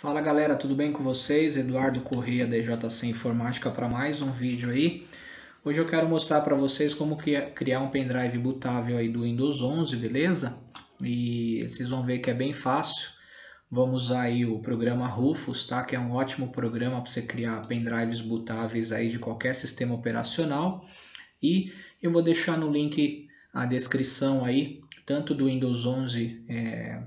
Fala galera, tudo bem com vocês? Eduardo Corrêa da EJC Informática para mais um vídeo aí. Hoje eu quero mostrar para vocês como criar um pendrive bootável aí do Windows 11, beleza? E vocês vão ver que é bem fácil. Vamos usar aí o programa Rufus, tá? Que é um ótimo programa para você criar pendrives bootáveis aí de qualquer sistema operacional. E eu vou deixar no link a descrição aí, tanto do Windows 11 é,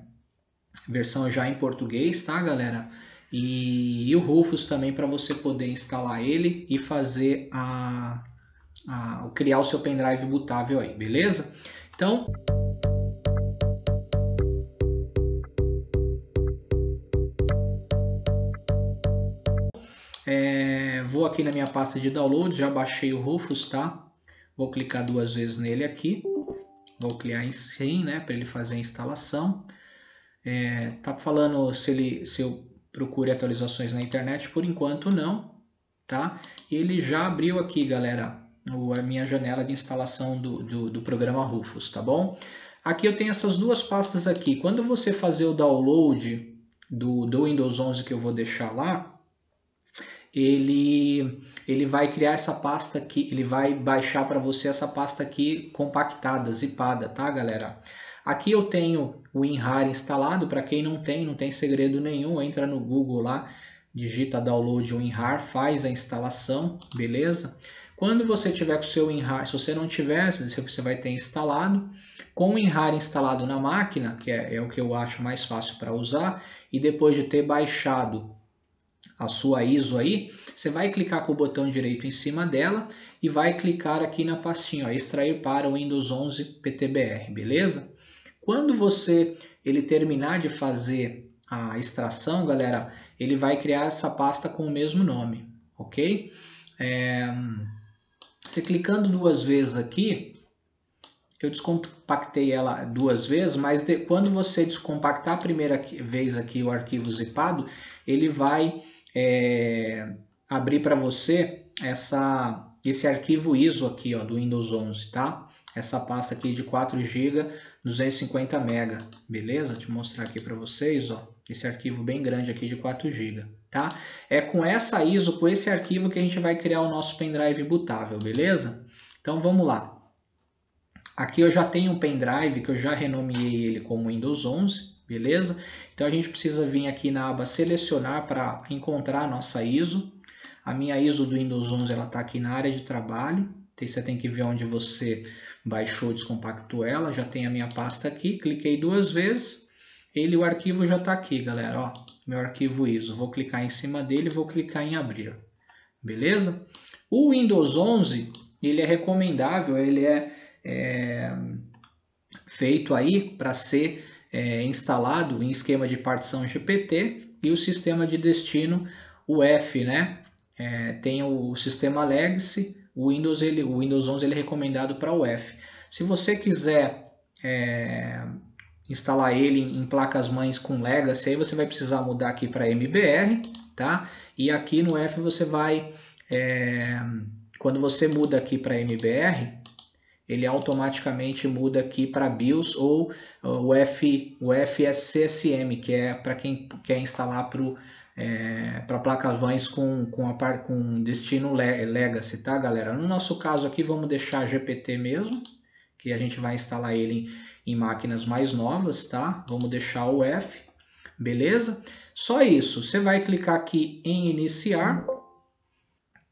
versão já em português, tá galera? E, e o Rufus também para você poder instalar ele e fazer a, a, criar o seu pendrive bootável aí, beleza? Então é, vou aqui na minha pasta de download, já baixei o Rufus, tá? Vou clicar duas vezes nele aqui, vou clicar em sim, né, para ele fazer a instalação. É, tá falando se, ele, se eu procure atualizações na internet, por enquanto não, tá? Ele já abriu aqui, galera, a minha janela de instalação do, do, do programa Rufus, tá bom? Aqui eu tenho essas duas pastas aqui. Quando você fazer o download do, do Windows 11 que eu vou deixar lá, ele, ele vai criar essa pasta aqui, ele vai baixar para você essa pasta aqui compactada, zipada, tá galera? Aqui eu tenho o WinRAR instalado, para quem não tem, não tem segredo nenhum, entra no Google lá, digita download WinRAR, faz a instalação, beleza? Quando você tiver com o seu WinRAR, se você não tiver, você vai ter instalado, com o WinRAR instalado na máquina, que é, é o que eu acho mais fácil para usar, e depois de ter baixado a sua ISO aí, você vai clicar com o botão direito em cima dela e vai clicar aqui na pastinha, ó, extrair para o Windows 11 PTBR, beleza? Quando você ele terminar de fazer a extração, galera, ele vai criar essa pasta com o mesmo nome, ok? É, você clicando duas vezes aqui, eu descompactei ela duas vezes, mas de, quando você descompactar a primeira vez aqui o arquivo zipado, ele vai é, abrir para você essa, esse arquivo ISO aqui ó, do Windows 11, tá? Essa pasta aqui de 4 GB 250 MB, beleza? Vou te mostrar aqui para vocês, ó, esse arquivo bem grande aqui de 4 GB, tá? É com essa ISO, com esse arquivo que a gente vai criar o nosso pendrive bootável, beleza? Então vamos lá. Aqui eu já tenho um pendrive que eu já renomeei ele como Windows 11, beleza? Então a gente precisa vir aqui na aba selecionar para encontrar a nossa ISO. A minha ISO do Windows 11 ela está aqui na área de trabalho, você tem que ver onde você baixou, descompactou ela, já tem a minha pasta aqui, cliquei duas vezes, ele, o arquivo já está aqui, galera, ó, meu arquivo ISO, vou clicar em cima dele, vou clicar em abrir, beleza? O Windows 11, ele é recomendável, ele é, é feito aí para ser é, instalado em esquema de partição GPT e o sistema de destino UF, né? É, tem o sistema Legacy, o Windows, ele, o Windows 11 ele é recomendado para o F. Se você quiser é, instalar ele em, placas mães com Legacy, aí você vai precisar mudar aqui para MBR, tá? E aqui no F você vai, é, quando você muda aqui para MBR, ele automaticamente muda aqui para BIOS ou o, F, o FSCSM, que é para quem quer instalar para o é, para placas mães com, com, com destino legacy, tá galera? No nosso caso aqui vamos deixar GPT mesmo, que a gente vai instalar ele em, em máquinas mais novas, tá? Vamos deixar o F, beleza? Só isso, você vai clicar aqui em iniciar,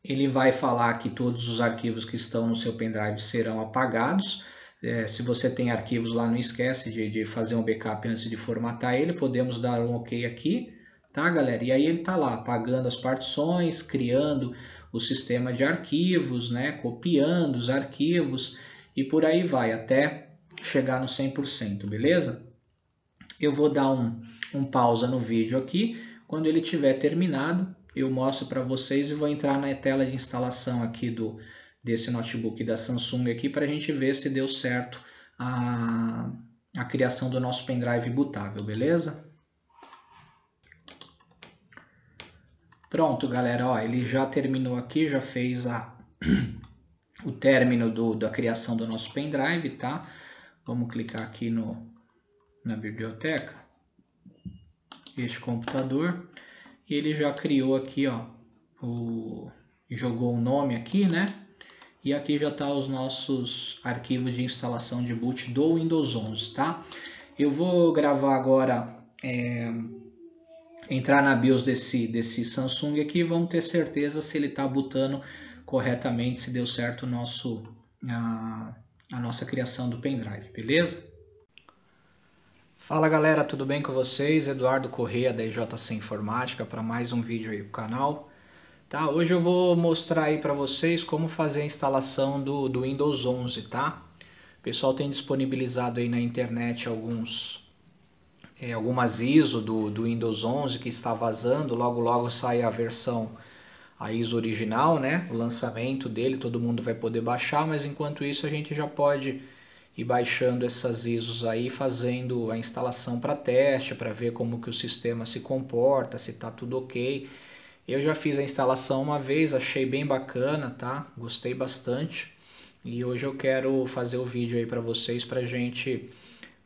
ele vai falar que todos os arquivos que estão no seu pendrive serão apagados, é, se você tem arquivos lá, não esquece de, de fazer um backup antes de formatar ele, podemos dar um ok aqui, tá galera? E aí ele tá lá apagando as partições, criando o sistema de arquivos, né? Copiando os arquivos e por aí vai até chegar no 100%, beleza? Eu vou dar um, um pausa no vídeo aqui, quando ele tiver terminado eu mostro para vocês e vou entrar na tela de instalação aqui do desse notebook da Samsung aqui para a gente ver se deu certo a, a criação do nosso pendrive bootável, beleza? Pronto, galera, ó, ele já terminou aqui, já fez a, o término do, da criação do nosso pendrive, tá? Vamos clicar aqui no, na biblioteca, este computador. E ele já criou aqui, ó, o jogou o nome aqui, né? E aqui já tá os nossos arquivos de instalação de boot do Windows 11, tá? Eu vou gravar agora, é, entrar na BIOS desse, desse Samsung aqui vamos ter certeza se ele está bootando corretamente, se deu certo o nosso, a, a nossa criação do pendrive, beleza? Fala galera, tudo bem com vocês? Eduardo Correia da IJC Informática para mais um vídeo aí pro canal. Tá, hoje eu vou mostrar aí para vocês como fazer a instalação do, do Windows 11, tá? O pessoal tem disponibilizado aí na internet alguns é, algumas ISO do, do Windows 11 que está vazando, logo logo sai a versão a ISO original, né? O lançamento dele, todo mundo vai poder baixar, mas enquanto isso a gente já pode ir baixando essas ISOs aí, fazendo a instalação para teste, para ver como que o sistema se comporta, se está tudo ok. Eu já fiz a instalação uma vez, achei bem bacana, tá? Gostei bastante. E hoje eu quero fazer o vídeo aí para vocês pra gente,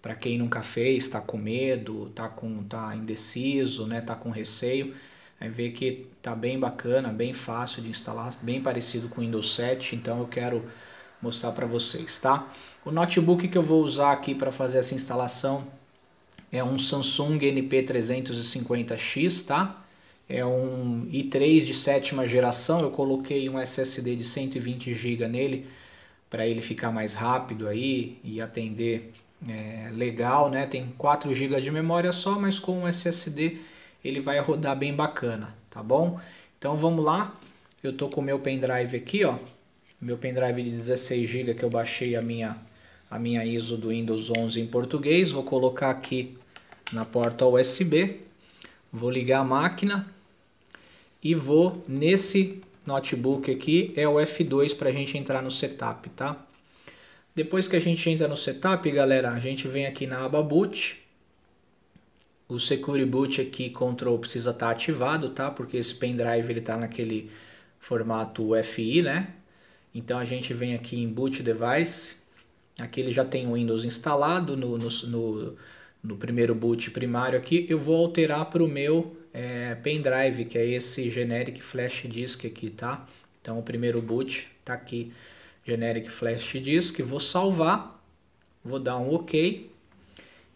para quem nunca fez, tá com medo, tá com tá indeciso, né, tá com receio, vai ver que tá bem bacana, bem fácil de instalar, bem parecido com o Windows 7, então eu quero mostrar para vocês, tá? O notebook que eu vou usar aqui para fazer essa instalação é um Samsung NP350X, tá? é um i3 de sétima geração, eu coloquei um SSD de 120 GB nele para ele ficar mais rápido aí e atender é, legal, né? Tem 4 GB de memória só, mas com o SSD ele vai rodar bem bacana, tá bom? Então vamos lá, eu tô com o meu pendrive aqui, ó, meu pendrive de 16 GB que eu baixei a minha a minha ISO do Windows 11 em português, vou colocar aqui na porta USB, vou ligar a máquina, e vou nesse notebook aqui, é o F2 para a gente entrar no setup, tá? Depois que a gente entra no setup, galera, a gente vem aqui na aba boot. O Secure Boot aqui, Control, precisa estar tá ativado, tá? Porque esse pendrive ele tá naquele formato UFI, né? Então a gente vem aqui em Boot Device. Aqui ele já tem o Windows instalado no, no, no, no primeiro boot primário aqui. Eu vou alterar para o meu é, pendrive, que é esse generic flash disk aqui, tá? Então o primeiro boot tá aqui, generic flash disk, vou salvar, vou dar um OK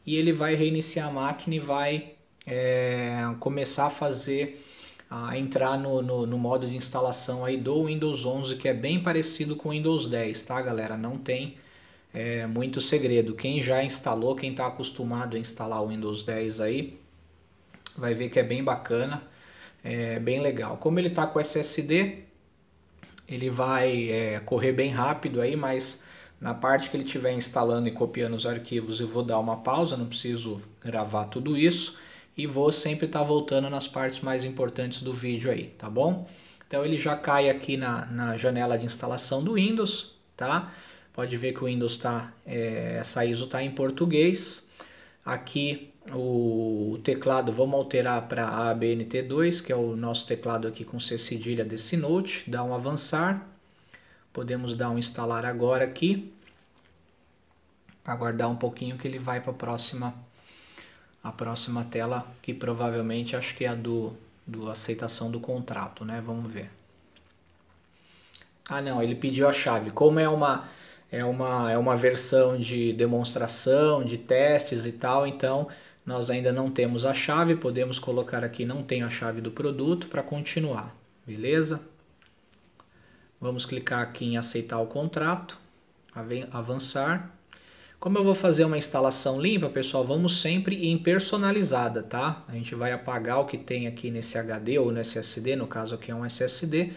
e ele vai reiniciar a máquina e vai é, começar a fazer a entrar no, no, no, modo de instalação aí do Windows 11 que é bem parecido com o Windows 10, tá galera? Não tem é, muito segredo. Quem já instalou, quem está acostumado a instalar o Windows 10 aí, vai ver que é bem bacana, é bem legal. Como ele está com SSD, ele vai é, correr bem rápido aí, mas na parte que ele estiver instalando e copiando os arquivos eu vou dar uma pausa, não preciso gravar tudo isso e vou sempre estar tá voltando nas partes mais importantes do vídeo aí, tá bom? Então ele já cai aqui na, na janela de instalação do Windows, tá? Pode ver que o Windows está, é, essa ISO está em português. Aqui o teclado vamos alterar para ABNT2, que é o nosso teclado aqui com C cedilha desse Note, dá um avançar, podemos dar um instalar agora aqui, aguardar um pouquinho que ele vai para a próxima, a próxima tela, que provavelmente acho que é a do, do aceitação do contrato, né? Vamos ver. Ah não, ele pediu a chave, como é uma é uma, é uma versão de demonstração, de testes e tal, então nós ainda não temos a chave, podemos colocar aqui não tenho a chave do produto para continuar, beleza? Vamos clicar aqui em aceitar o contrato, avançar. Como eu vou fazer uma instalação limpa, pessoal, vamos sempre em personalizada, tá? A gente vai apagar o que tem aqui nesse HD ou no SSD, no caso aqui é um SSD.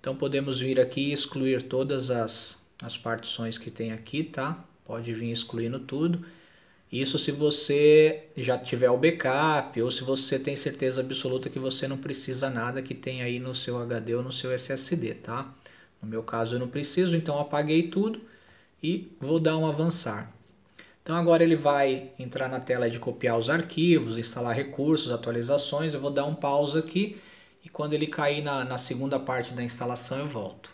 Então podemos vir aqui e excluir todas as, as partições que tem aqui, tá? Pode vir excluindo tudo. Isso se você já tiver o backup ou se você tem certeza absoluta que você não precisa nada que tem aí no seu HD ou no seu SSD, tá? No meu caso eu não preciso, então apaguei tudo e vou dar um avançar. Então agora ele vai entrar na tela de copiar os arquivos, instalar recursos, atualizações. Eu vou dar um pause aqui e quando ele cair na, na segunda parte da instalação eu volto.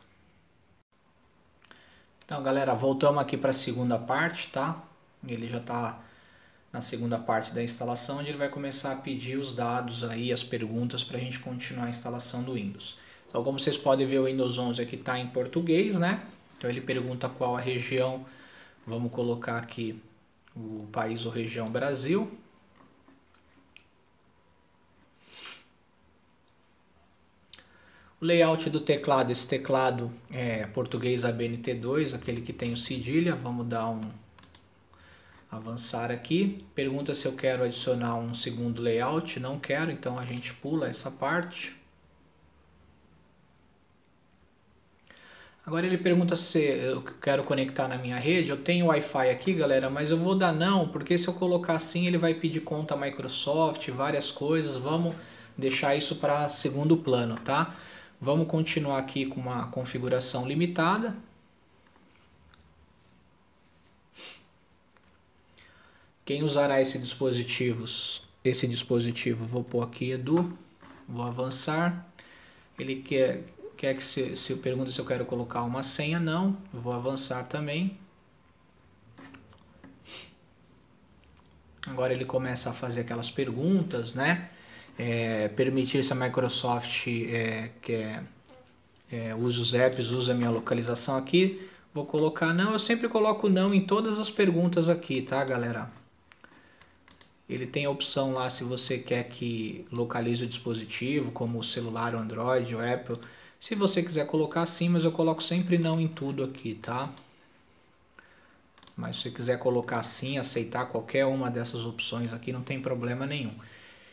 Então galera, voltamos aqui para a segunda parte, tá? Ele já está na segunda parte da instalação, onde ele vai começar a pedir os dados aí, as perguntas para a gente continuar a instalação do Windows. Então, como vocês podem ver, o Windows 11 aqui está em português, né? Então ele pergunta qual a região, vamos colocar aqui o país ou região Brasil. O layout do teclado, esse teclado é português ABNT2, aquele que tem o cedilha, vamos dar um avançar aqui. Pergunta se eu quero adicionar um segundo layout, não quero, então a gente pula essa parte. Agora ele pergunta se eu quero conectar na minha rede. Eu tenho Wi-Fi aqui, galera, mas eu vou dar não, porque se eu colocar assim ele vai pedir conta Microsoft, várias coisas. Vamos deixar isso para segundo plano, tá? Vamos continuar aqui com uma configuração limitada. Quem usará esse dispositivo, esse dispositivo, vou pôr aqui Edu, vou avançar. Ele quer quer que se, se pergunta se eu quero colocar uma senha, não. Vou avançar também. Agora ele começa a fazer aquelas perguntas, né? É, permitir se a Microsoft é, quer é, usa os apps, usa a minha localização aqui. Vou colocar não, eu sempre coloco não em todas as perguntas aqui, tá galera? Ele tem a opção lá se você quer que localize o dispositivo, como o celular, o Android, o Apple. Se você quiser colocar sim, mas eu coloco sempre não em tudo aqui, tá? Mas se você quiser colocar sim, aceitar qualquer uma dessas opções aqui, não tem problema nenhum.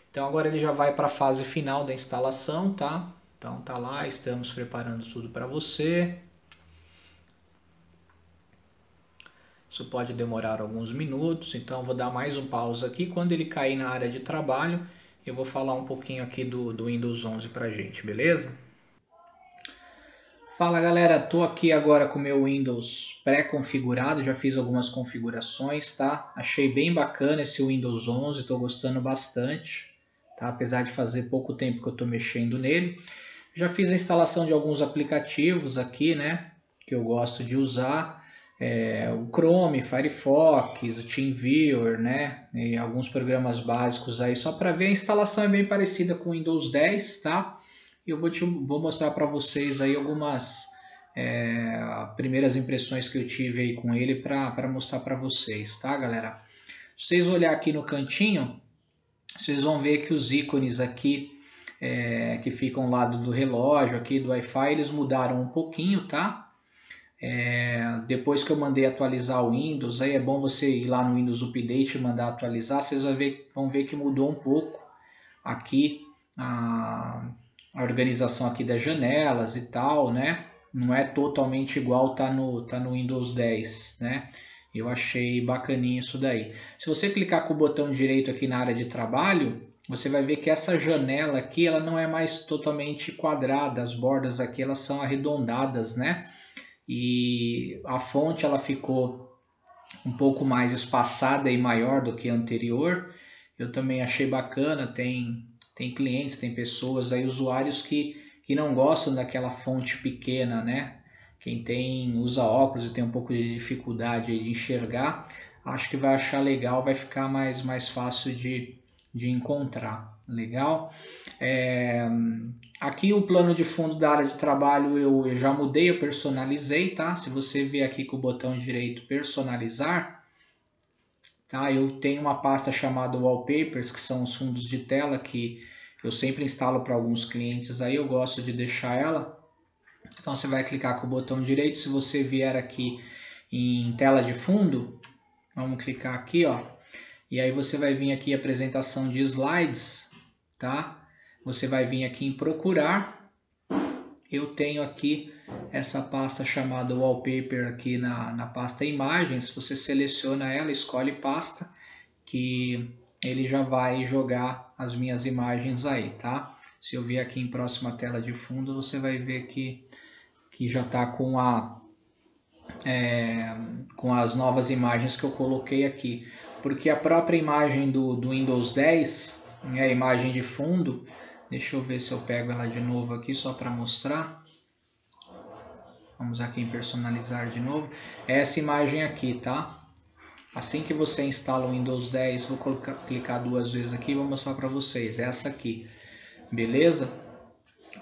Então agora ele já vai para a fase final da instalação, tá? Então tá lá, estamos preparando tudo para você. Isso pode demorar alguns minutos, então vou dar mais um pausa aqui. Quando ele cair na área de trabalho, eu vou falar um pouquinho aqui do, do Windows 11 para gente, beleza? Fala galera, tô aqui agora com o meu Windows pré-configurado, já fiz algumas configurações, tá? Achei bem bacana esse Windows 11, tô gostando bastante, tá? Apesar de fazer pouco tempo que eu tô mexendo nele. Já fiz a instalação de alguns aplicativos aqui, né? Que eu gosto de usar. É, o Chrome, Firefox, o TeamViewer, né? E alguns programas básicos aí, só para ver. A instalação é bem parecida com o Windows 10, tá? e eu vou, te, vou mostrar para vocês aí algumas é, primeiras impressões que eu tive aí com ele para mostrar para vocês, tá galera? Se vocês olhar aqui no cantinho, vocês vão ver que os ícones aqui é, que ficam ao lado do relógio aqui do Wi-Fi, eles mudaram um pouquinho, tá? É, depois que eu mandei atualizar o Windows, aí é bom você ir lá no Windows Update e mandar atualizar, vocês vão ver, vão ver que mudou um pouco aqui a a organização aqui das janelas e tal, né? Não é totalmente igual tá no, tá no Windows 10, né? Eu achei bacaninho isso daí. Se você clicar com o botão direito aqui na área de trabalho, você vai ver que essa janela aqui, ela não é mais totalmente quadrada, as bordas aqui elas são arredondadas, né? E a fonte ela ficou um pouco mais espaçada e maior do que a anterior. Eu também achei bacana, tem tem clientes, tem pessoas aí, usuários que, que não gostam daquela fonte pequena, né? Quem tem usa óculos e tem um pouco de dificuldade de enxergar, acho que vai achar legal, vai ficar mais, mais fácil de, de encontrar. Legal? É, aqui o plano de fundo da área de trabalho eu, já mudei, eu personalizei, tá? Se você ver aqui com o botão direito personalizar, Tá? Eu tenho uma pasta chamada Wallpapers, que são os fundos de tela que eu sempre instalo para alguns clientes, aí eu gosto de deixar ela. Então você vai clicar com o botão direito, se você vier aqui em tela de fundo, vamos clicar aqui, ó. E aí você vai vir aqui apresentação de slides, tá? Você vai vir aqui em procurar. Eu tenho aqui essa pasta chamada wallpaper aqui na, na pasta imagens, você seleciona ela, escolhe pasta, que ele já vai jogar as minhas imagens aí, tá? Se eu vier aqui em próxima tela de fundo, você vai ver que, que já está com a é, com as novas imagens que eu coloquei aqui, porque a própria imagem do, do Windows 10, né, a imagem de fundo, deixa eu ver se eu pego ela de novo aqui só para mostrar. Vamos aqui em personalizar de novo. É essa imagem aqui, tá? Assim que você instala o Windows 10, vou colocar, clicar duas vezes aqui e vou mostrar para vocês. Essa aqui, beleza?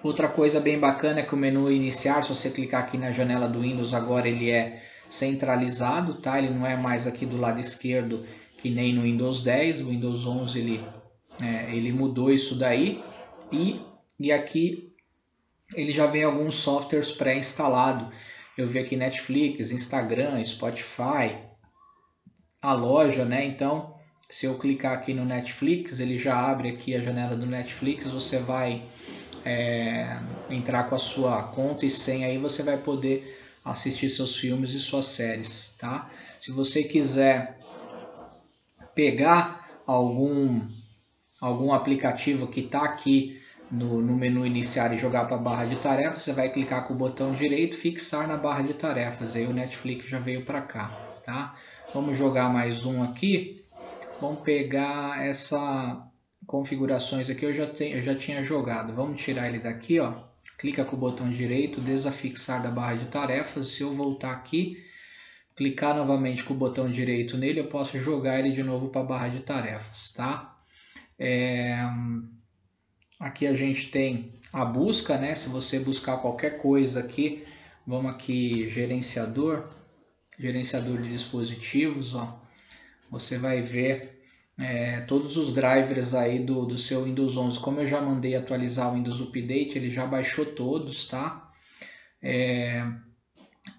Outra coisa bem bacana é que o menu iniciar, se você clicar aqui na janela do Windows, agora ele é centralizado, tá? Ele não é mais aqui do lado esquerdo que nem no Windows 10. O Windows 11 ele, é, ele mudou isso daí. E, e aqui ele já vem alguns softwares pré-instalados. Eu vi aqui Netflix, Instagram, Spotify, a loja, né? Então, se eu clicar aqui no Netflix, ele já abre aqui a janela do Netflix, você vai é, entrar com a sua conta e senha aí, você vai poder assistir seus filmes e suas séries, tá? Se você quiser pegar algum algum aplicativo que está aqui no, no, menu iniciar e jogar para a barra de tarefas, você vai clicar com o botão direito, fixar na barra de tarefas, aí o Netflix já veio para cá, tá? Vamos jogar mais um aqui. Vamos pegar essa configurações aqui, eu já, tenho, eu já tinha jogado. Vamos tirar ele daqui, ó. Clica com o botão direito, desafixar da barra de tarefas. Se eu voltar aqui, clicar novamente com o botão direito nele, eu posso jogar ele de novo para a barra de tarefas, tá? É... Aqui a gente tem a busca, né? Se você buscar qualquer coisa aqui, vamos aqui gerenciador, gerenciador de dispositivos, ó, você vai ver é, todos os drivers aí do, do seu Windows 11. Como eu já mandei atualizar o Windows Update, ele já baixou todos, tá? É,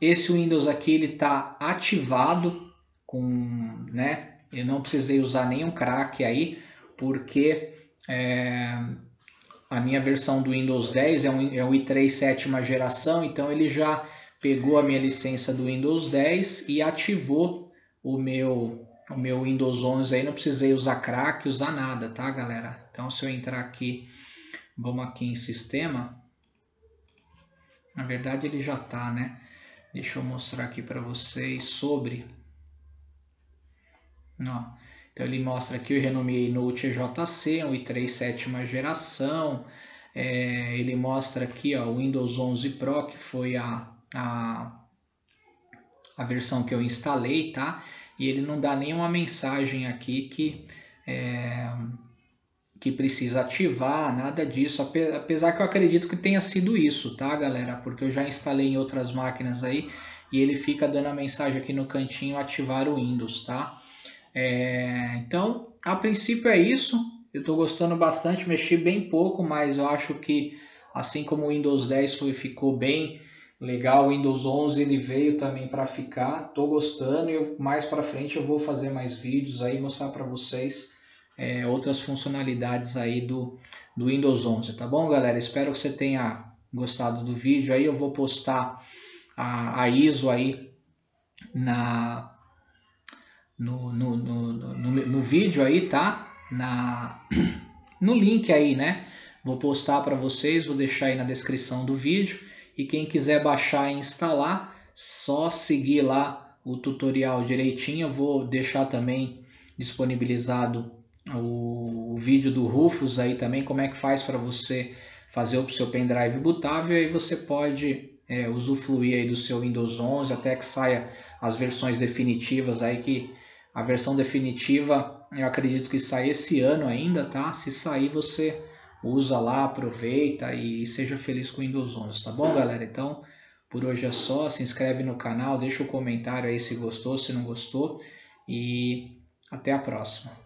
esse Windows aqui ele está ativado com, né? Eu não precisei usar nenhum crack aí, porque é, a minha versão do Windows 10 é, um, é o i3 sétima geração, então ele já pegou a minha licença do Windows 10 e ativou o meu, o meu Windows 11 aí, não precisei usar crack, usar nada, tá galera? Então se eu entrar aqui, vamos aqui em sistema, na verdade ele já tá, né? Deixa eu mostrar aqui para vocês sobre... Ó, então ele mostra aqui, eu renomeei Note EJC, um i3 sétima geração, é, ele mostra aqui o Windows 11 Pro, que foi a a, a versão que eu instalei, tá? E ele não dá nenhuma mensagem aqui que, é, que precisa ativar, nada disso, apesar que eu acredito que tenha sido isso, tá galera? Porque eu já instalei em outras máquinas aí e ele fica dando a mensagem aqui no cantinho ativar o Windows, tá? É, então, a princípio é isso, eu estou gostando bastante, mexi bem pouco, mas eu acho que assim como o Windows 10 foi, ficou bem legal. O Windows 11 ele veio também para ficar. Tô gostando e mais para frente eu vou fazer mais vídeos aí mostrar para vocês é, outras funcionalidades aí do, do Windows 11, tá bom, galera? Espero que você tenha gostado do vídeo aí. Eu vou postar a, a ISO aí na no, no, no, no, vídeo aí, tá? Na, no link aí, né? Vou postar para vocês, vou deixar aí na descrição do vídeo. E quem quiser baixar e instalar, só seguir lá o tutorial direitinho. Eu vou deixar também disponibilizado o, vídeo do Rufus aí também, como é que faz para você fazer o seu pendrive bootável. E você pode é, usufruir aí do seu Windows 11 até que saia as versões definitivas aí que a versão definitiva eu acredito que sai esse ano ainda, tá? Se sair você usa lá, aproveita e seja feliz com o Windows 11, tá bom, galera? Então, por hoje é só. Se inscreve no canal, deixa o um comentário aí se gostou, se não gostou e até a próxima.